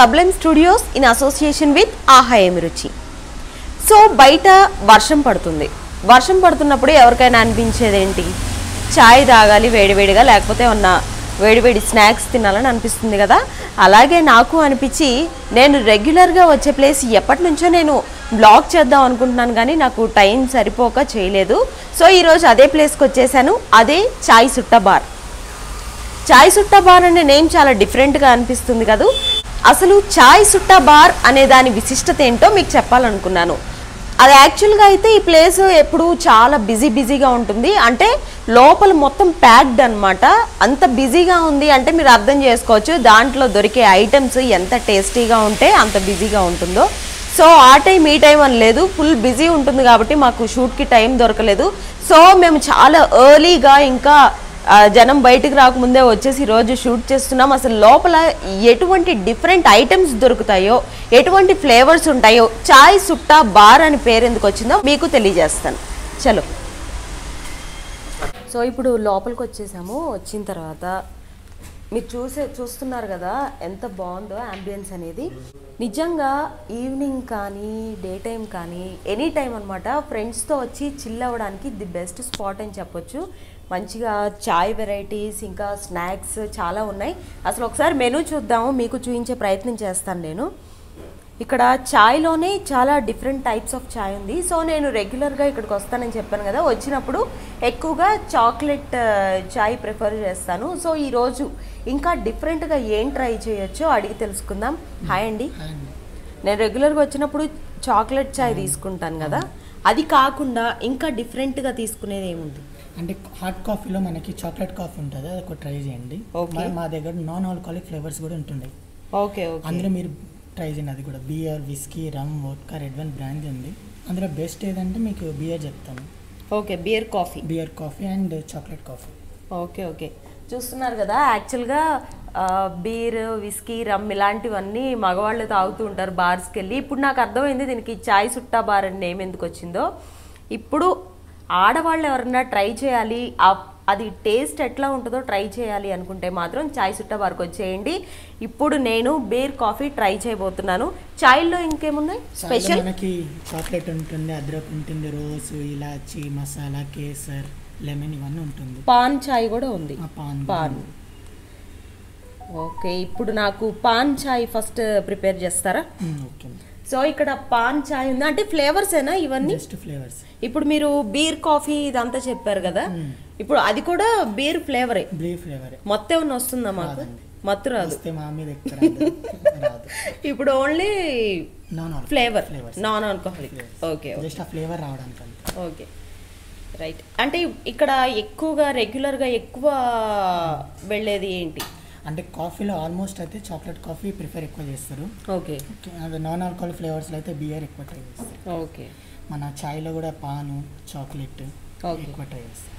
Sublime studios in association with ఆహాయం రుచి so బయట వర్షం పడుతుంది. వర్షం పడుతున్నప్పుడు ఎవరికైనా అనిపించేది ఏంటి? చాయ్ తాగాలి వేడివేడిగా లేకపోతే ఉన్న వేడివేడి స్నాక్స్ తినాలని అనిపిస్తుంది కదా? అలాగే నాకు అనిపించి నేను రెగ్యులర్గా వచ్చే ప్లేస్ ఎప్పటి నుంచో నేను బ్లాగ్ చేద్దాం అనుకుంటున్నాను కానీ నాకు టైం సరిపోక చేయలేదు. సో ఈరోజు అదే ప్లేస్కి వచ్చేసాను. అదే చాయ్ సుట్ట బార్. చాయ్ సుట్ట బార్ అనే నేమ్ చాలా డిఫరెంట్గా అనిపిస్తుంది కదా? అసలు చాయ్ సుట్టా బార్ అనే దాని విశిష్టత ఏంటో మీకు చెప్పాలనుకున్నాను. అది యాక్చువల్గా అయితే ఈ ప్లేస్ ఎప్పుడు చాలా బిజీ బిజీగా ఉంటుంది. అంటే లోపల మొత్తం ప్యాక్డ్ అన్నమాట. అంత బిజీగా ఉంది అంటే మీరు అర్థం చేసుకోవచ్చు. దాంట్లో దొరికే ఐటమ్స్ ఎంత టేస్టీగా ఉంటే అంత బిజీగా ఉంటుందో. సో ఆ టైం ఈ టైం అని లేదు. ఫుల్ బిజీ ఉంటుంది కాబట్టి మాకు షూట్కి టైం దొరకలేదు. సో మేము చాలా ఎర్లీగా ఇంకా జనం బయటికి రాకముందే వచ్చేసి ఈరోజు షూట్ చేస్తున్నాం. అసలు లోపల ఎటువంటి డిఫరెంట్ ఐటమ్స్ దొరుకుతాయో ఎటువంటి ఫ్లేవర్స్ ఉంటాయో చాయ్ సుట్టా బార్ అని పేరు ఎందుకు వచ్చిందో మీకు తెలియజేస్తాను. చలో. సో ఇప్పుడు లోపలికి వచ్చేసాము. వచ్చిన తర్వాత మీరు చూసే చూస్తున్నారు కదా ఎంత బాగుందో అంబియన్స్ అనేది. నిజంగా ఈవినింగ్ కానీ డే టైం కానీ ఎనీ టైం అనమాట ఫ్రెండ్స్తో వచ్చి చిల్ అవ్వడానికి ది బెస్ట్ స్పాట్ అని చెప్పొచ్చు. మంచిగా చాయ్ వెరైటీస్ ఇంకా స్నాక్స్ చాలా ఉన్నాయి. అసలు ఒకసారి మెనూ చూద్దాము. మీకు చూపించే ప్రయత్నం చేస్తాను నేను. ఇక్కడ చాయ్లోనే చాలా డిఫరెంట్ టైప్స్ ఆఫ్ చాయ్ ఉంది. సో నేను రెగ్యులర్గా ఇక్కడికి వస్తానని చెప్పాను కదా. వచ్చినప్పుడు ఎక్కువగా చాక్లెట్ చాయ్ ప్రిఫర్ చేస్తాను. సో ఈరోజు ఇంకా డిఫరెంట్గా ఏం ట్రై చేయొచ్చో అడిగి తెలుసుకుందాం. హాయ్ అండి. నేను రెగ్యులర్గా వచ్చినప్పుడు చాక్లెట్ చాయ్ తీసుకుంటాను కదా. అది కాకుండా ఇంకా డిఫరెంట్గా తీసుకునేది ఏముంది? అంటే హాట్ కాఫీలో మనకి చాక్లెట్ కాఫీ ఉంటుంది అది ఒక ట్రై చేయండి. మా- దగ్గర నాన్ ఆల్కహాలిక్ ఫ్లేవర్స్ కూడా ఉంటుండే. ఓకే ఓకే అందులో మీరు ట్రై చేయండి అది కూడా. Beer whisky rum vodka red one brand ఉంది. అందులో బెస్ట్ ఏదంటే మీకు బియర్ చెప్తాను. Okay beer coffee beer coffee and chocolate coffee okay okay చూస్తున్నారు కదా యాక్చువల్గా బీర్ విస్కీ రమ్ ఇలాంటివన్నీ మగవాళ్ళు తాగుతూ ఉంటారు బార్స్కి వెళ్ళి. ఇప్పుడు నాకు అర్థమైంది దీనికి చాయ్ సుట్టా బార్ అని నేమ్ ఎందుకు వచ్చిందో. ఇప్పుడు ఆడవాళ్ళు ఎవరన్నా ట్రై చేయాలి? అది టేస్ట్ ఎట్లా ఉంటుందో ట్రై చేయాలి అనుకుంటే మాత్రం చాయ్ సుట్టా బార్కి వచ్చేయండి. ఇప్పుడు నేను బీర్ కాఫీ ట్రై చేయబోతున్నాను. చాయ్లో ఇంకేమున్నాయి? స్పెషల్? మనకి చాక్లెట్ ఉంటుంది అద్రక్ ఉంటుంది రోజ్ ఇలాచి మసాలా కేసర్ లెమన్ ఇవన్నీ ఉంటుంది. పాన్ చాయ్ కూడా ఉంది. పాన్. ఓకే ఇప్పుడు నాకు పాన్ చాయ్ ఫస్ట్ ప్రిపేర్ చేస్తారా? ఓకే. సో ఇక్కడ పాన్ చాయ్ ఉంది. అంటే ఫ్లేవర్స్ ఏనా ఇవన్నీ? Just flavours. ఇప్పుడు మీరు బీర్ కాఫీ ఇదంతా చెప్పారు కదా. ఇప్పుడు అది కూడా బీర్ ఫ్లేవరే. బ్లీ ఫ్లేవర్. మొత్తం ఏమన్నా వస్తుందా మాకు. మత్తు రాదు. మా మీద ఇప్పుడు only flavour non alcoholic okay just ఆ ఫ్లేవర్ రావడానికి ఓకే రైట్ అంటే ఇక్కడ ఎక్కువగా రెగ్యులర్గా ఎక్కువ వెళ్ళేది ఏంటి? అంటే కాఫీలో ఆల్మోస్ట్ అయితే చాక్లెట్ కాఫీ ప్రిఫర్ ఎక్కువ చేస్తారు. ఓకే. అది నాన్ ఆల్కహాల్ ఫ్లేవర్స్లో అయితే బియర్ ఎక్కువ ట్రై చేస్తారు. ఓకే. మన చాయ్లో కూడా పాను చాక్లెట్. ఎక్కువ ట్రై చేస్తారు.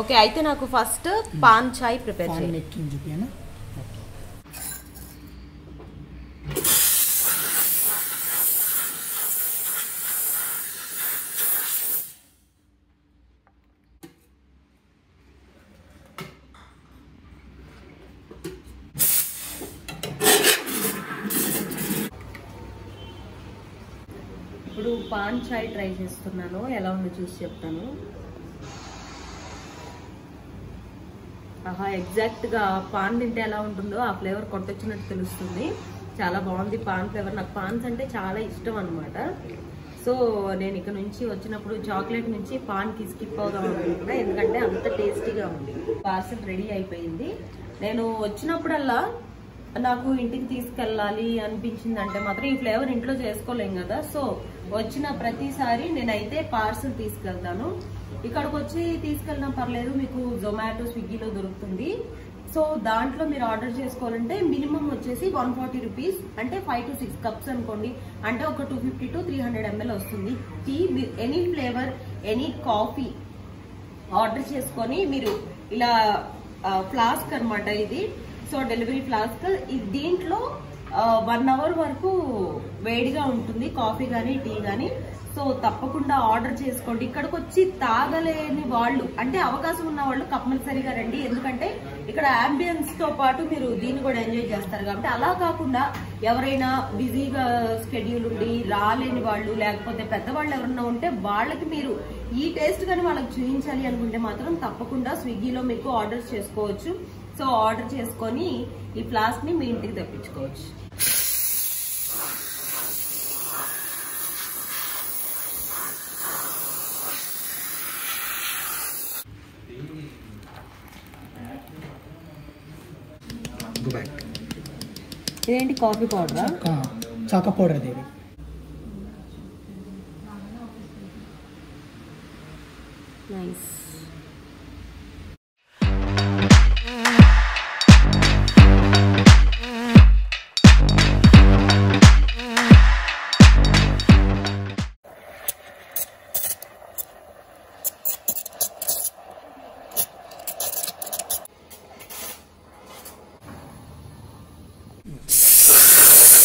ఓకే అయితే నాకు ఫస్ట్ పాన్ చాయ్ ప్రిపేర్ పాన్ చేయండి మేకింగ్ చూపియనా ఇప్పుడు పాన్ చాయ్ ట్రై చేస్తున్నాను. ఎలా ఉందో చూసి చెప్తాను. ఆహా ఎగ్జాక్ట్గా పాన్ తింటే ఎలా ఉంటుందో ఆ ఫ్లేవర్ కొట్టొచ్చినట్టు తెలుస్తుంది. చాలా బాగుంది పాన్ ఫ్లేవర్. నాకు పాన్స్ అంటే చాలా ఇష్టం అనమాట సో నేను ఇక్కడ నుంచి వచ్చినప్పుడు చాక్లెట్ నుంచి పాన్కి స్కిప్ అవుదాం అనుకుంటున్నా ఎందుకంటే అంత టేస్టీగా ఉంది. పార్సల్ రెడీ అయిపోయింది. నేను వచ్చినప్పుడల్లా నాకు ఇంటికి తీసుకెళ్ళాలి అనిపించింది అంటే మాత్రం ఈ ఫ్లేవర్ ఇంట్లో చేసుకోలేం కదా. సో వచ్చిన ప్రతిసారి నేనైతే పార్సల్ తీసుకెళ్తాను. ఇక్కడికి వచ్చి తీసుకెళ్ళడం పర్లేదు మీకు జొమాటో స్విగ్గీలో దొరుకుతుంది. సో దాంట్లో మీరు ఆర్డర్ చేసుకోవాలంటే మినిమం వచ్చేసి వన్ ఫార్టీ రూపీస్ అంటే ఫైవ్ టు సిక్స్ కప్స్ అనుకోండి. అంటే ఒక two fifty to three hundred ML వస్తుంది. Tea any flavour any coffee order చేసుకొని మీరు ఇలా ఫ్లాస్క్ అనమాట ఇది. సో డెలివరీ ఫ్లాస్క్ ఇది దీంట్లో వన్ అవర్ వరకు వేడిగా ఉంటుంది కాఫీ కానీ టీ కానీ సో తప్పకుండా ఆర్డర్ చేసుకోండి. ఇక్కడికి వచ్చి తాగలేని వాళ్ళు అంటే అవకాశం ఉన్న వాళ్ళు కంపల్సరీగా రండి. ఎందుకంటే ఇక్కడ అంబియన్స్తో పాటు మీరు దీన్ని కూడా ఎంజాయ్ చేస్తారు కాబట్టి అలా కాకుండా ఎవరైనా బిజీగా స్కెడ్యూల్ ఉండి రాలేని వాళ్ళు లేకపోతే పెద్దవాళ్ళు ఎవరన్నా ఉంటే వాళ్ళకి మీరు ఈ టేస్ట్ కానీ వాళ్ళకి చూపించాలి అనుకుంటే మాత్రం తప్పకుండా స్విగ్గీలో మీకు ఆర్డర్ చేసుకోవచ్చు. సో ఆర్డర్ చేసుకొని ఈ ఫ్లాస్క్ని మీ ఇంటికి తెప్పించుకోవచ్చు. ఇదేంటి కాఫీ పౌడరా? చాకా పౌడర్ ఇది. నైస్.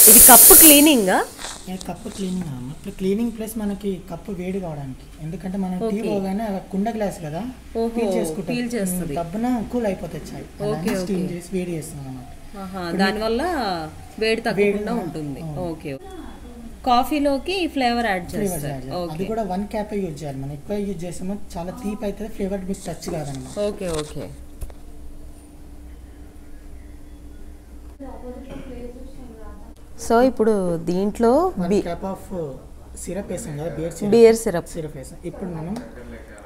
ఇది కప్పు క్లీనింగ్? Cup cleaning? ఇప్పుడు క్లీనింగ్ ప్లస్ మనకి కప్పు వేడి కావడానికి. ఎందుకంటే మనం టీ. పోగానే కుండ గ్లాస్ కదా పీల్ చేసుకుంటాం. దబ్బున కూల్ అయిపోతుంది చాయ్. స్టీమ్. చేసి వేడి చేస్తాం అన్నమాట. దానివల్ల వేడి తగ్గకుండా ఉంటుంది. ఓకే కాఫీలోకి ఫ్లేవర్ యాడ్ చేస్తారు. అది కూడా వన్ క్యాప్ యూజ్ చేయాలి. మనం ఎక్కువ యూజ్ చేసామో చాలా తీపి అవుతుంది ఫ్లేవర్ మీకు టచ్ కాదన్నమాట ఓకే ఓకే. సో ఇప్పుడు దీంట్లో ఆఫ్ సిరప్ వేసాం కదా beer syrup beer syrup syrup వేసాం. ఇప్పుడు మనం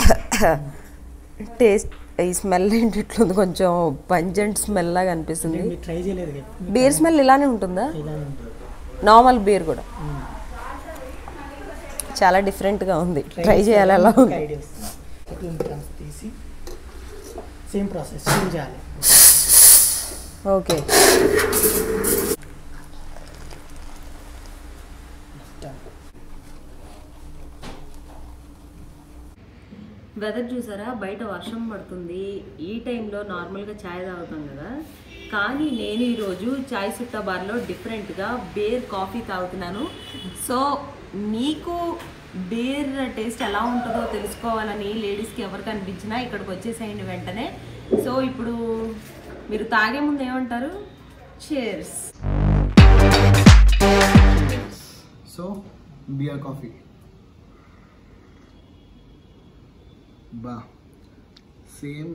టేస్ట్ ఈ స్మెల్ ఏంటి ఇట్లుంది? కొంచెం పంజెంట్ స్మెల్ లాగా అనిపిస్తుంది. ట్రై చేయలేదు బీర్ స్మెల్ ఇలానే ఉంటుందా? నార్మల్ బీర్ కూడా. మ్మ్. చాలా డిఫరెంట్గా ఉంది ట్రై చేయాలి ఎలా ఉంది. తీసి సేమ్ ప్రాసెస్ చేయాలి ఓకే వెదర్ చూసారా? బయట వర్షం పడుతుంది. ఈ టైంలో నార్మల్గా ఛాయ్ తాగుతాం కదా. కానీ నేను ఈరోజు చాయ్ సుట్ట బార్లో డిఫరెంట్గా బేర్ కాఫీ తాగుతున్నాను. సో మీకు బేర్ టేస్ట్ ఎలా ఉంటుందో తెలుసుకోవాలని లేడీస్కి ఎవరికి అనిపించినా ఇక్కడికి వచ్చేసేయండి వెంటనే. సో ఇప్పుడు మీరు తాగే ముందు ఏమంటారు? చేర్స్ సో బియర్ కాఫీ బా సేమ్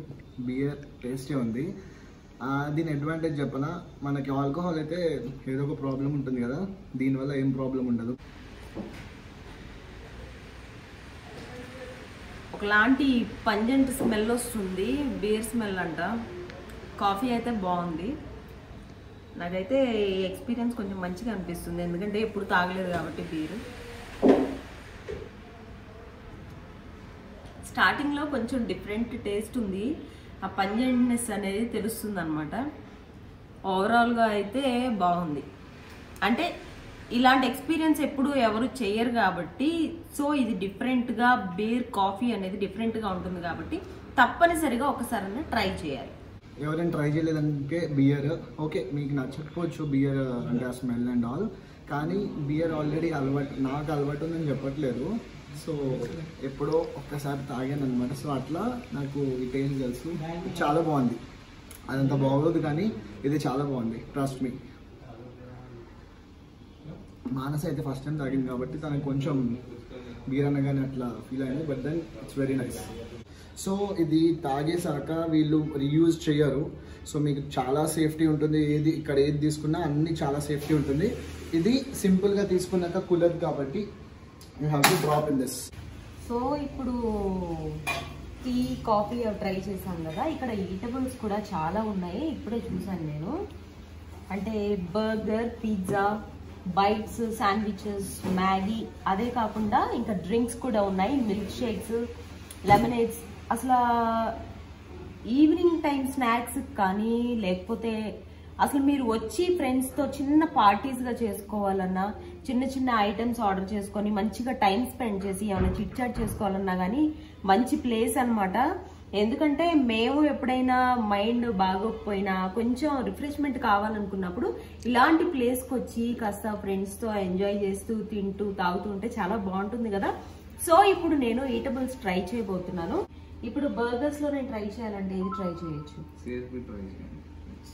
బియర్ టేస్టే ఉంది. దీని అడ్వాంటేజ్ చెప్పనా? మనకి ఆల్కహాల్ అయితే ఏదో ఒక ప్రాబ్లం ఉంటుంది కదా. దీనివల్ల ఏం ప్రాబ్లం ఉండదు. ఒకలాంటి పంజెంట్ స్మెల్ వస్తుంది. బీర్ స్మెల్ అంట. కాఫీ అయితే బాగుంది. నాకైతే ఎక్స్పీరియన్స్ కొంచెం మంచిగా అనిపిస్తుంది. ఎందుకంటే ఎప్పుడు తాగలేదు కాబట్టి బీర్ స్టార్టింగ్లో కొంచెం డిఫరెంట్ టేస్ట్ ఉంది. ఆ పంజెంట్నెస్ అనేది తెలుస్తుంది అనమాట ఓవరాల్గా అయితే బాగుంది. అంటే ఇలాంటి ఎక్స్పీరియన్స్ ఎప్పుడు ఎవరు చేయరు కాబట్టి సో ఇది డిఫరెంట్గా బీర్ కాఫీ అనేది డిఫరెంట్గా ఉంటుంది కాబట్టి తప్పనిసరిగా ఒకసారి ట్రై చేయాలి. ఎవరైనా ట్రై చేయలేదంటే బియర్ ఓకే మీకు నచ్చకపోవచ్చు బియర్ అంటే ఆ స్మెల్ అండ్ ఆల్ కానీ బియర్ ఆల్రెడీ అలవాటు నాకు అలవాటు ఉందని చెప్పట్లేదు. సో ఎప్పుడో ఒక్కసారి తాగాను అనమాట సో అట్లా నాకు ఈ టేస్ట్ తెలుసు. చాలా బాగుంది. అదంత బాగోదు కానీ ఇది చాలా బాగుంది. ట్రస్ట్ మీ మానస అయితే ఫస్ట్ టైం తాగింది కాబట్టి తనకు కొంచెం బీర్ కానీ అట్లా ఫీల్ అయింది but then it's very nice so ఇది తాగేసాక వీళ్ళు రీయూజ్ చేయరు. సో మీకు చాలా సేఫ్టీ ఉంటుంది. ఏది ఇక్కడ ఏది తీసుకున్నా అన్నీ చాలా సేఫ్టీ ఉంటుంది. ఇది సింపుల్గా తీసుకున్నాక కులర్ కాబట్టి you have to drop in this so ఇప్పుడు టీ కాఫీ అవి ట్రై చేశాను కదా. ఇక్కడ ఈటబుల్స్ కూడా చాలా ఉన్నాయి. ఇప్పుడే చూసాను నేను. అంటే burger pizza bites sandwiches Maggi అదే కాకుండా ఇంకా డ్రింక్స్ కూడా ఉన్నాయి. మిల్క్ షేక్స్ లెమనేడ్స్ అసలు ఈవినింగ్ టైం స్నాక్స్ కానీ లేకపోతే అసలు మీరు వచ్చి ఫ్రెండ్స్తో చిన్న పార్టీస్గా చేసుకోవాలన్నా చిన్న చిన్న ఐటమ్స్ ఆర్డర్ చేసుకొని మంచిగా టైం స్పెండ్ చేసి ఏమైనా చిట్ చాట్ చేసుకోవాలన్నా కానీ మంచి ప్లేస్ అన్నమాట. ఎందుకంటే మేము ఎప్పుడైనా మైండ్ బాగోకపోయినా కొంచెం రిఫ్రెష్మెంట్ కావాలనుకున్నప్పుడు ఇలాంటి ప్లేస్కి వచ్చి కాస్త ఫ్రెండ్స్తో ఎంజాయ్ చేస్తూ తింటూ తాగుతూ ఉంటే చాలా బాగుంటుంది కదా. సో ఇప్పుడు నేను ఈటబుల్స్ ట్రై చేయబోతున్నాను. ఇప్పుడు బర్గర్స్లో నేను ట్రై చేయాలంటే ఏది ట్రై చేయొచ్చు?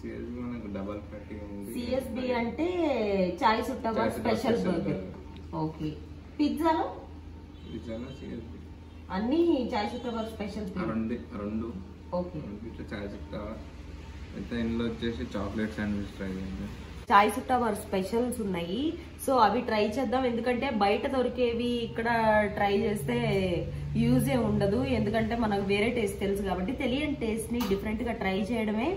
సిఎస్బి మనకు డబల్ ఉంది. సిఎస్బి అంటే Chai Sutta Bar special burger. Okay పిజ్జాలో పిజ్జాలో సిఎస్బి అన్ని చాయ్ సుట్టబా స్పెషల్ రెండు రెండు. ఓకే ఇట్లా చాయ్ చెప్తావా అయితే ఇందులో వచ్చేసి చాక్లెట్ శాండ్విచ్ ట్రై చేయండి. చాయ్ సుట్టా వారి స్పెషల్స్ ఉన్నాయి. సో అవి ట్రై చేద్దాం. ఎందుకంటే బయట దొరికేవి ఇక్కడ ట్రై చేస్తే యూజే ఉండదు. ఎందుకంటే మనకు వేరే టేస్ట్ తెలుసు కాబట్టి తెలియని టేస్ట్ని డిఫరెంట్గా ట్రై చేయడమే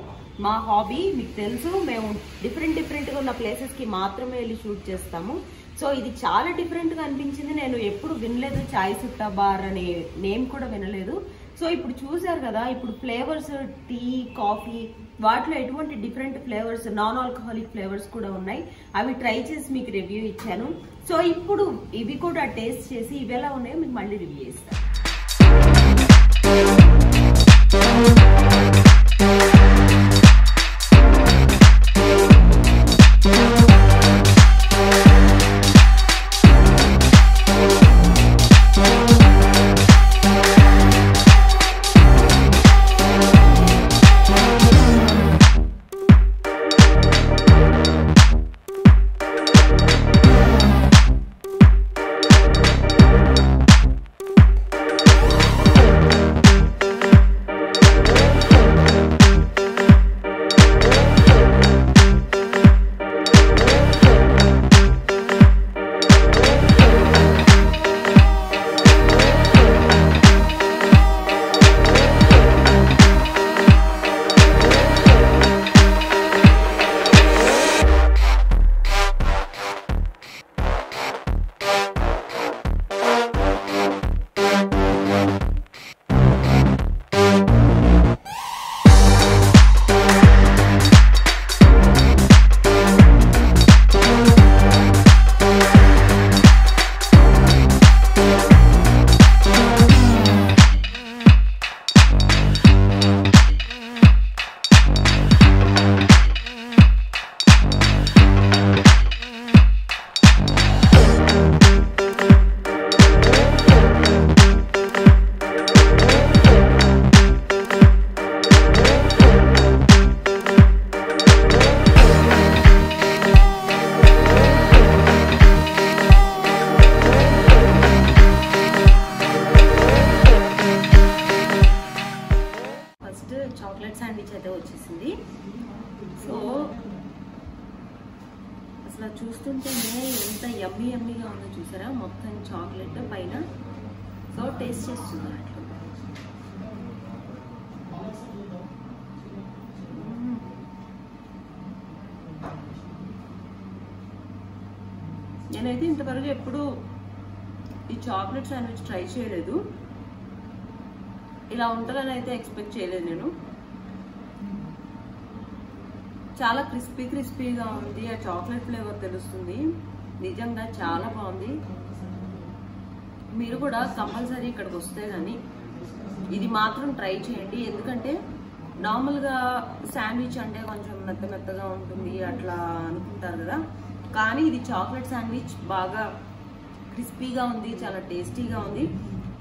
మా హాబీ. మీకు తెలుసు మేము డిఫరెంట్ డిఫరెంట్గా ఉన్న ప్లేసెస్కి మాత్రమే వెళ్ళి షూట్ చేస్తాము. సో ఇది చాలా డిఫరెంట్గా అనిపించింది. నేను ఎప్పుడు వినలేదు చాయ్ సుట్టా బార్ అనే నేమ్ కూడా వినలేదు. సో ఇప్పుడు చూసారు కదా ఇప్పుడు ఫ్లేవర్స్ టీ కాఫీ వాటిలో ఎటువంటి different flavours non alcoholic flavours కూడా ఉన్నాయి. అవి ట్రై చేసి మీకు రివ్యూ ఇచ్చాను. సో ఇప్పుడు ఇవి కూడా టేస్ట్ చేసి ఇవి ఎలా ఉన్నాయో మీకు మళ్ళీ రివ్యూ చేస్తాను చూస్తుంటేనే ఎంత యమ్మీ యమ్మీగా ఉందో చూసారా? మొత్తం చాక్లెట్ పైన సో టేస్ట్ చేస్తుంది అట్లా నేనైతే ఇంతవరకు ఎప్పుడు ఈ చాక్లెట్ శాండ్విచ్ ట్రై చేయలేదు. ఇలా ఉంటుందని అయితే ఎక్స్పెక్ట్ చేయలేదు నేను. చాలా క్రిస్పీ క్రిస్పీగా ఉంది. ఆ చాక్లెట్ ఫ్లేవర్ తెలుస్తుంది. నిజంగా చాలా బాగుంది. మీరు కూడా కంపల్సరీ ఇక్కడికి వస్తే కానీ ఇది మాత్రం ట్రై చేయండి. ఎందుకంటే నార్మల్గా శాండ్విచ్ అంటే కొంచెం మెత్త మెత్తగా ఉంటుంది అట్లా అనుకుంటారు కదా. కానీ ఇది చాక్లెట్ శాండ్విచ్ బాగా క్రిస్పీగా ఉంది చాలా టేస్టీగా ఉంది.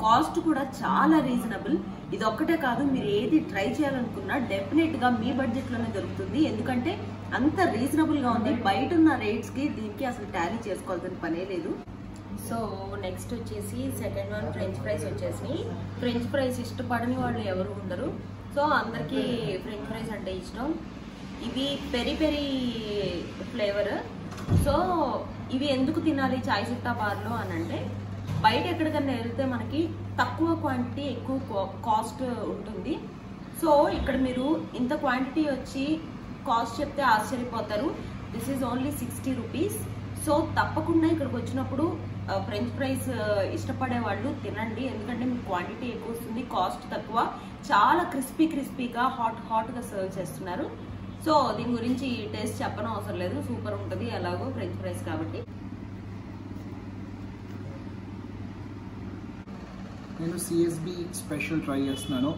కాస్ట్ కూడా చాలా రీజనబుల్. ఇది ఒక్కటే కాదు మీరు ఏది ట్రై చేయాలనుకున్నా డెఫినెట్గా మీ బడ్జెట్లోనే దొరుకుతుంది. ఎందుకంటే అంత రీజనబుల్గా ఉంది. బయట ఉన్న రేట్స్కి దీనికి అసలు ట్యాలీ చేసుకోవాల్సిన పనే లేదు. సో నెక్స్ట్ వచ్చేసి సెకండ్ వన్ ఫ్రెంచ్ ఫ్రైస్ వచ్చేసి. ఫ్రెంచ్ ఫ్రైస్ ఇష్టపడని వాళ్ళు ఎవరు ఉండరు. సో అందరికీ ఫ్రెంచ్ ఫ్రైస్ అంటే ఇష్టం. ఇవి పెరి పెరి ఫ్లేవర్. సో ఇవి ఎందుకు తినాలి చాయ్ సుట్టా బార్లో అని అంటే బయట ఎక్కడికన్నా వెళ్తే మనకి తక్కువ క్వాంటిటీ ఎక్కువ కాస్ట్ ఉంటుంది. సో ఇక్కడ మీరు ఇంత క్వాంటిటీ వచ్చి కాస్ట్ చెప్తే ఆశ్చర్యపోతారు. This is only sixty rupees so తప్పకుండా ఇక్కడికి వచ్చినప్పుడు ఫ్రెంచ్ ఫ్రైస్ ఇష్టపడే వాళ్ళు తినండి. ఎందుకంటే మీకు క్వాంటిటీ ఎక్కువ వస్తుంది కాస్ట్ తక్కువ. చాలా క్రిస్పీ క్రిస్పీగా హాట్ హాట్గా సర్వ్ చేస్తున్నారు. సో దీని గురించి టేస్ట్ చెప్పడం అవసరం లేదు. సూపర్ ఉంటుంది. ఎలాగో ఫ్రెంచ్ ఫ్రైస్ కాబట్టి. నేను సిఎస్బి స్పెషల్ ట్రై చేస్తున్నాను.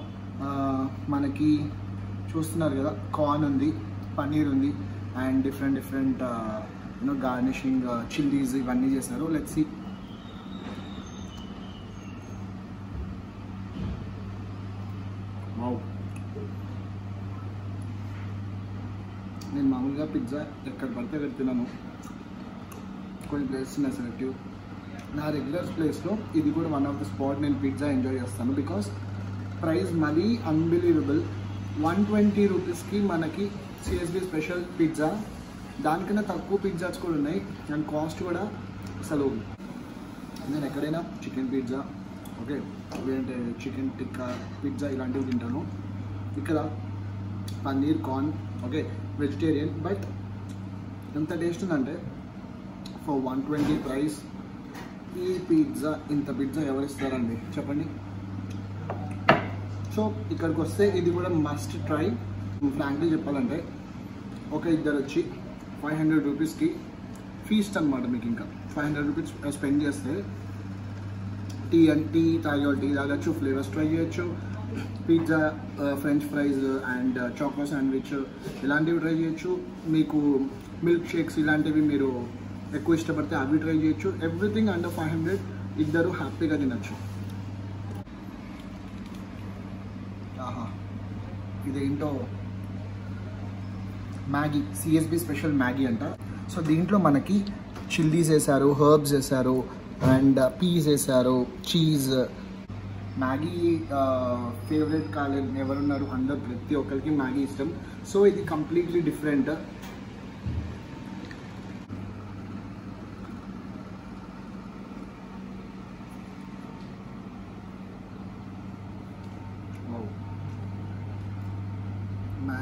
మనకి చూస్తున్నారు కదా కార్న్ ఉంది పన్నీర్ ఉంది and different different you know garnishing chillies ఇవన్నీ చేశారు. లెట్స్ సి వావ్ నేను మామూలుగా పిజ్జా ఎక్కడ పడితే అక్కడ కొన్ని ప్లేసెస్ ఉన్నాయి సెలెక్టివ్ నా రెగ్యులర్ ప్లేస్లో ఇది కూడా వన్ ఆఫ్ ద స్పాట్ నేను పిజ్జా ఎంజాయ్ చేస్తాను. బికాస్ ప్రైస్ మరీ అన్బిలీవబుల్ వన్ ట్వంటీ రూపీస్కి మనకి సిఎస్బి స్పెషల్ పిజ్జా దానికన్నా తక్కువ పిజ్జాస్ కూడా ఉన్నాయి. అండ్ కాస్ట్ కూడా అసలు నేను ఎక్కడైనా చికెన్ పిజ్జా ఓకే లేదంటే చికెన్ టిక్కా పిజ్జా ఇలాంటివి తింటాను. ఇక్కడ paneer corn okay vegetarian but ఎంత టేస్ట్ ఉందంటే ఫర్ వన్ ట్వంటీ ప్రైస్ ఈ పిజ్జా ఇంత పిజ్జా ఎవరు ఇస్తారండి చెప్పండి. సో ఇక్కడికి వస్తే ఇది కూడా మస్ట్ ట్రై ఫ్రాంక్లీ చెప్పాలంటే ఒక ఇద్దరు వచ్చి ఫైవ్ హండ్రెడ్ రూపీస్కి ఫీస్ట్ అనమాట మీకు ఇంకా ఫైవ్ హండ్రెడ్ రూపీస్ స్పెండ్ చేస్తే టీ అండ్ టీ తాగే టీ తాగొచ్చు ఫ్లేవర్స్ ట్రై చేయొచ్చు. Pizza French fries and choco sandwich ఇలాంటివి ట్రై చేయొచ్చు. మీకు మిల్క్ షేక్స్ ఇలాంటివి మీరు ఎక్కువ ఇష్టపడితే అవి ట్రై చేయొచ్చు. ఎవ్రీథింగ్ అండర్ ఫైవ్ హండ్రెడ్ ఇద్దరు హ్యాపీగా తినచ్చు. ఆహా. ఇదేంటో? మ్యాగీ సిఎస్బి స్పెషల్ మ్యాగీ అంట. సో దీంట్లో మనకి చిల్లీస్ వేసారు హర్బ్స్ వేసారు అండ్ పీస్ వేసారు చీజ్ మ్యాగీ ఫేవరెట్ కాలేజ్ ఎవరున్నారు? అందరు ప్రతి ఒక్కరికి మ్యాగీ ఇష్టం. సో ఇది కంప్లీట్లీ డిఫరెంట్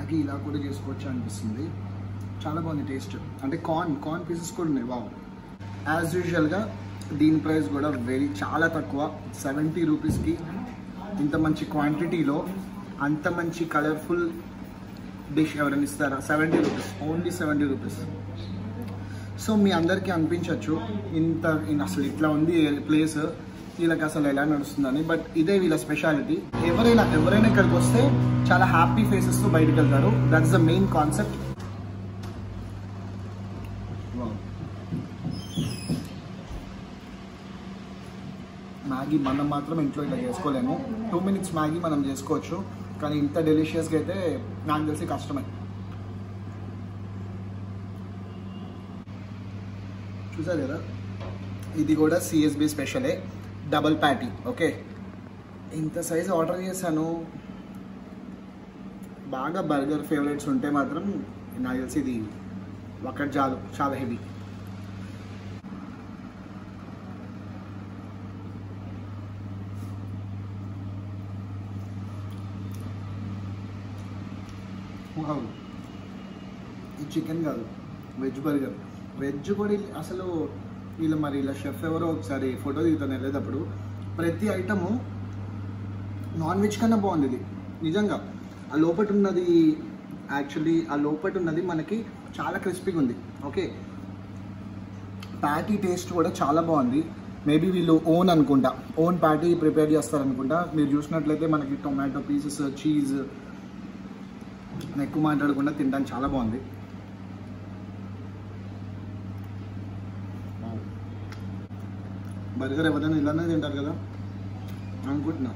మ్యాగీ ఇలా కూడా చేసుకోవచ్చు అనిపిస్తుంది. చాలా బాగుంది టేస్ట్. అంటే కార్న్ కార్న్ పీసెస్ కూడా ఉన్నాయి. వావ్ యాజ్ యూజువల్గా దీని ప్రైస్ కూడా వెరీ చాలా తక్కువ. సెవెంటీ రూపీస్కి ఇంత మంచి క్వాంటిటీలో అంత మంచి కలర్ఫుల్ డిష్ ఎవరైనా ఇస్తారా? Seventy rupees only seventy rupees so మీ అందరికీ అనిపించవచ్చు ఇంత అసలు ఇట్లా ఉంది ప్లేస్ వీళ్ళకి అసలు ఎలా నడుస్తుందని బట్ ఇదే వీళ్ళ స్పెషాలిటీ ఎవరైనా ఎవరైనా ఇక్కడికి వస్తే చాలా హ్యాపీ ఫేసెస్తో బయటకు వెళ్తారు. That's the main concept Maggi మనం మాత్రం ఇంట్లో ఇట్లా చేసుకోలేము. టూ మినిట్స్ మ్యాగీ మనం చేసుకోవచ్చు. కానీ ఇంత డెలిషియస్గా అయితే నాకు తెలిసి కష్టమే. చూసారు కదా? ఇది కూడా సిఎస్బి స్పెషలే డబల్ ప్యాటీ ఓకే? ఇంత సైజ్ ఆర్డర్ చేశాను. బాగా బర్గర్ ఫేవరెట్స్ ఉంటే మాత్రం నాకు తెలిసి ఇది ఒకటి చాలు చాలా హెవీ. వావ్. ఇది చికెన్ కాదు వెజ్ బర్గర్. వెజ్ కూడా అసలు వీళ్ళు మరి ఇలా షెఫ్ ఎవరో ఒకసారి ఫోటో దిగుతాను వెళ్ళేటప్పుడు ప్రతి ఐటము నాన్ వెజ్ కన్నా బాగుంది ఇది. నిజంగా. ఆ లోపట ఉన్నది యాక్చువల్లీ ఆ లోపట ఉన్నది మనకి చాలా క్రిస్పీగా ఉంది. ఓకే ప్యాటీ టేస్ట్ కూడా చాలా బాగుంది. మేబీ వీళ్ళు ఓన్ అనుకుంటా. ఓన్ ప్యాటీ ప్రిపేర్ చేస్తారనుకుంటా. మీరు చూసినట్లయితే మనకి టొమాటో పీసెస్ చీజ్ ఎక్కువ మాట్లాడకుండా తినడానికి చాలా బాగుంది. బర్గర్ ఎవరైనా ఇలానే తింటారు కదా? అనుకుంటున్నా.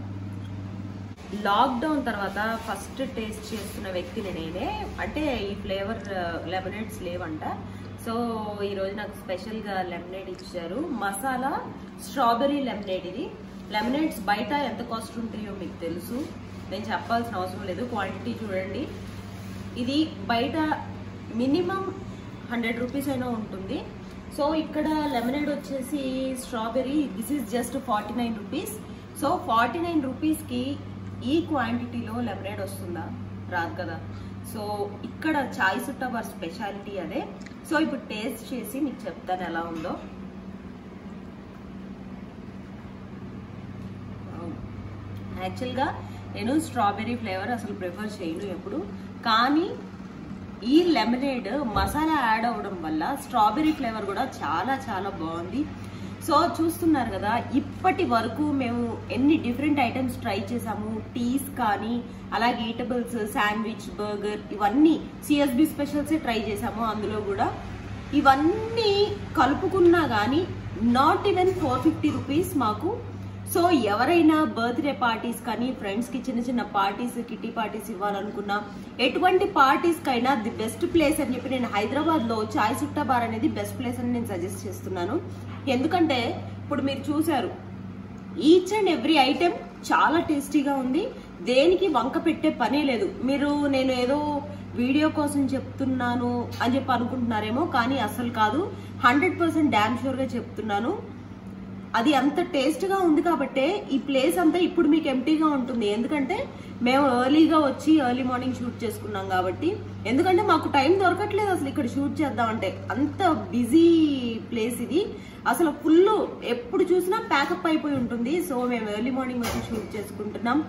లాక్డౌన్ తర్వాత ఫస్ట్ టేస్ట్ చేస్తున్న వ్యక్తిని నేనే. అంటే ఈ ఫ్లేవర్ లెమనేడ్స్ లేవంట. సో ఈరోజు నాకు స్పెషల్గా లెమనేడ్ ఇచ్చారు. మసాలా స్ట్రాబెర్రీ లెమనేడ్ ఇది. లెమనేడ్స్ బయట ఎంత కాస్ట్ ఉంటాయో మీకు తెలుసు. నేను చెప్పాల్సిన అవసరం లేదు. క్వాంటిటీ చూడండి. ఇది బయట మినిమం హండ్రెడ్ రూపీస్ అయినా ఉంటుంది. సో ఇక్కడ లెమనేడ్ వచ్చేసి strawberry this is just forty nine rupees so forty nine రూపీస్కి ఈ క్వాంటిటీలో లెమనేడ్ వస్తుందా? రాదు కదా. సో ఇక్కడ చాయ్ సుట్ట వారి స్పెషాలిటీ అదే. సో ఇప్పుడు టేస్ట్ చేసి మీకు చెప్తాను ఎలా ఉందో. యాక్చువల్గా నేను స్ట్రాబెర్రీ ఫ్లేవర్ అసలు ప్రిఫర్ చేయను ఎప్పుడు. కానీ ఈ లెమనేడ్ మసాలా యాడ్ అవ్వడం వల్ల స్ట్రాబెరీ ఫ్లేవర్ కూడా చాలా చాలా బాగుంది. సో చూస్తున్నారు కదా ఇప్పటి వరకు మేము ఎన్ని డిఫరెంట్ ఐటమ్స్ ట్రై చేసాము? టీస్ కానీ అలాగే ఈటబుల్స్ శాండ్విచ్ బర్గర్ ఇవన్నీ సిఎస్బి స్పెషల్సే ట్రై చేసాము అందులో కూడా. ఇవన్నీ కలుపుకున్నా కానీ not even four fifty rupees మాకు సో ఎవరైనా బర్త్డే పార్టీస్ కానీ ఫ్రెండ్స్కి చిన్న చిన్న పార్టీస్ కిటీ పార్టీస్ ఇవ్వాలనుకున్నా ఎటువంటి పార్టీస్ కైనా ది బెస్ట్ ప్లేస్ అని చెప్పి నేను హైదరాబాద్లో చాయ్ సుట్టా బార్ అనేది బెస్ట్ ప్లేస్ అని నేను సజెస్ట్ చేస్తున్నాను. ఎందుకంటే ఇప్పుడు మీరు చూసారు ఈచ్ అండ్ ఎవ్రీ ఐటెం చాలా టేస్టీగా ఉంది. దేనికి వంక పెట్టే పనే లేదు. మీరు నేను ఏదో వీడియో కోసం చెప్తున్నాను అని చెప్పి అనుకుంటున్నారేమో కానీ అసలు కాదు. హండ్రెడ్ పర్సెంట్ డ్యామ్ షూర్గా చెప్తున్నాను. అది అంత టేస్ట్గా ఉంది కాబట్టే ఈ ప్లేస్ అంతా ఇప్పుడు మీకు ఎంటీగా ఉంటుంది. ఎందుకంటే మేము ఎర్లీగా వచ్చి ఎర్లీ మార్నింగ్ షూట్ చేసుకున్నాం కాబట్టి. ఎందుకంటే మాకు టైం దొరకట్లేదు అసలు ఇక్కడ షూట్ చేద్దామంటే. అంత బిజీ ప్లేస్ ఇది. అసలు ఫుల్ ఎప్పుడు చూసినా ప్యాకప్ అయిపోయి ఉంటుంది. సో మేము ఎర్లీ మార్నింగ్ వచ్చి షూట్ చేసుకుంటున్నాం.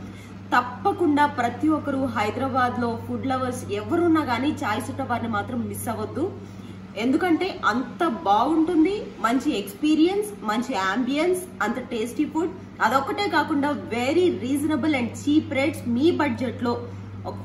తప్పకుండా ప్రతి ఒక్కరు హైదరాబాద్లో ఫుడ్ లవర్స్ ఎవరున్నా కానీ చాయ్ సుట్ట వారిని మాత్రం మిస్ అవ్వద్దు. ఎందుకంటే అంత బాగుంటుంది మంచి ఎక్స్పీరియన్స్ మంచి అంబియన్స్ అంత టేస్టీ ఫుడ్ అదొక్కటే కాకుండా very reasonable and cheap rates మీ బడ్జెట్లో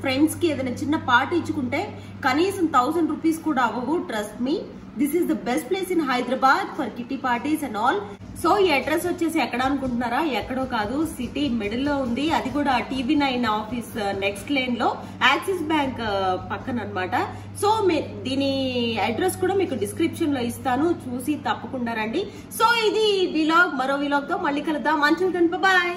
ఫ్రెండ్స్కి ఒక ఏదైనా చిన్న పార్టీ ఇచ్చుకుంటే కనీసం థౌజండ్ రూపీస్ కూడా అవ్వవు trust me this is the best place in Hyderabad for kitty parties and all so ఈ అడ్రస్ వచ్చేసి ఎక్కడ అనుకుంటున్నారా? ఎక్కడో కాదు సిటీ మిడిల్లో ఉంది. అది కూడా టీవీ నైన్ ఆఫీస్ నెక్స్ట్ లేన్లో యాక్సిస్ బ్యాంక్ పక్కన అనమాట సో దీని అడ్రస్ కూడా మీకు డిస్క్రిప్షన్లో ఇస్తాను. చూసి తప్పకుండా రండి. సో ఇది విలాగ్ మరో విలాగ్తో మళ్ళీ కలుద్దాం. మంచిగా బాయ్